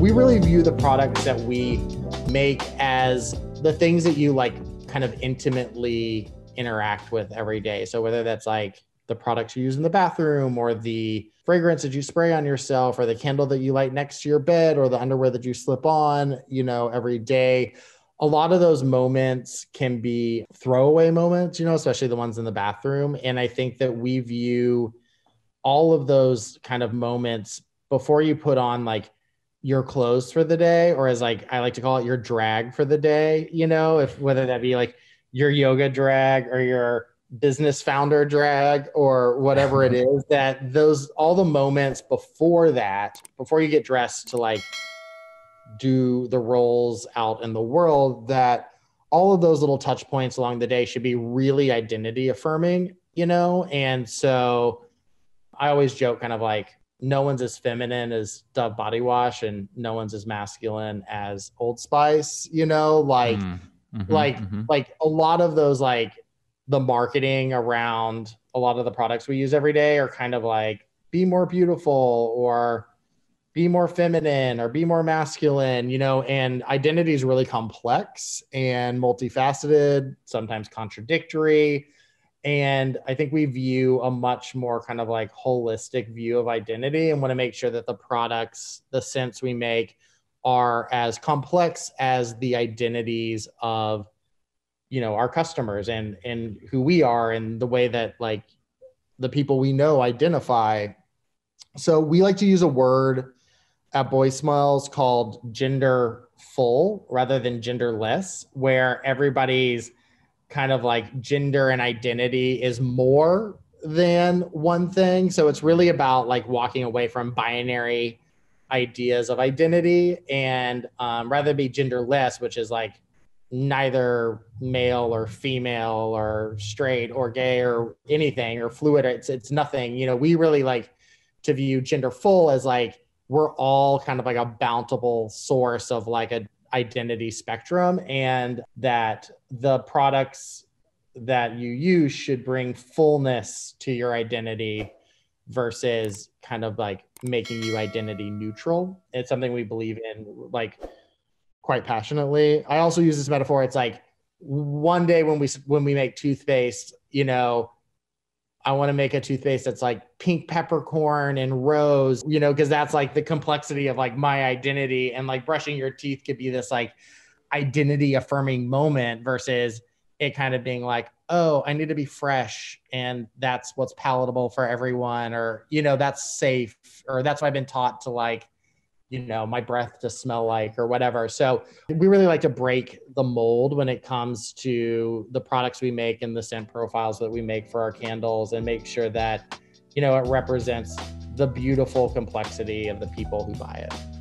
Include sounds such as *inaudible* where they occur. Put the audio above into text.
we really view the products that we make as the things that you like kind of intimately interact with every day. So whether that's like the products you use in the bathroom or the fragrance that you spray on yourself or the candle that you light next to your bed or the underwear that you slip on, you know, every day. A lot of those moments can be throwaway moments, you know, especially the ones in the bathroom. And I think that we view all of those kind of moments before you put on like your clothes for the day, or as like I like to call it, your drag for the day, you know, if whether that be like your yoga drag or your business founder drag or whatever it *laughs* is that those all the moments before that before you get dressed to like do the roles out in the world that all of those little touch points along the day should be really identity affirming you know? And so i always joke kind of like no one's as feminine as dove body wash and no one's as masculine as old spice you know like mm Mm-hmm, like mm-hmm. like a lot of those like the marketing around a lot of the products we use every day are kind of like be more beautiful or be more feminine or be more masculine, you know, and identity is really complex and multifaceted, sometimes contradictory. And I think we view a much more kind of like holistic view of identity and want to make sure that the products, the scents we make, are as complex as the identities of you know our customers and and who we are and the way that like the people we know identify. So we like to use a word at Boy Smells called gender full rather than genderless where everybody's kind of like gender and identity is more than one thing so it's really about like walking away from binary ideas of identity and um, rather be genderless, which is like neither male or female or straight or gay or anything or fluid. It's it's nothing. You know, we really like to view gender full as like we're all kind of like a bountiful source of like a identity spectrum and that the products that you use should bring fullness to your identity versus kind of like making you identity neutral. It's something we believe in like quite passionately. I also use this metaphor. It's like one day when we when we make toothpaste, you know, I want to make a toothpaste that's like pink peppercorn and rose, you know, because that's like the complexity of like my identity and like brushing your teeth could be this like identity affirming moment versus it kind of being like, oh, I need to be fresh and that's what's palatable for everyone, or, you know, that's safe, or that's what I've been taught to like, you know, my breath to smell like, or whatever. So we really like to break the mold when it comes to the products we make and the scent profiles that we make for our candles and make sure that, you know, it represents the beautiful complexity of the people who buy it.